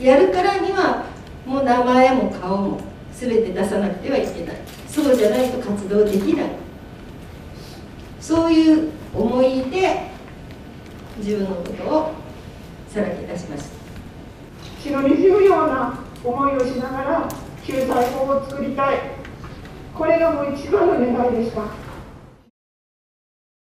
やるからにはもう名前も顔も全て出さなくてはいけない。そうじゃないと活動できない。そういう思いで自分のことをさらけ出しました血の滲むような思いをしながら救済法を作りたい。これがもう一番の願いでした。